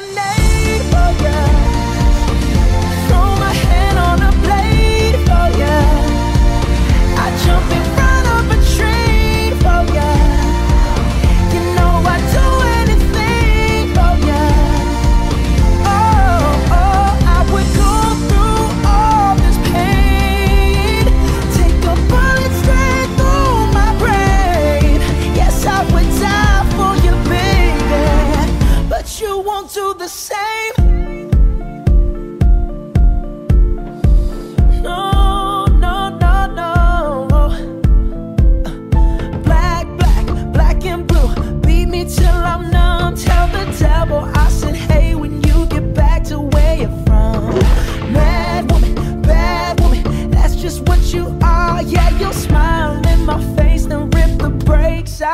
serenade.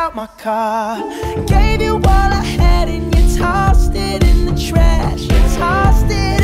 out my car. Gave you all I had and you tossed it in the trash. You tossed it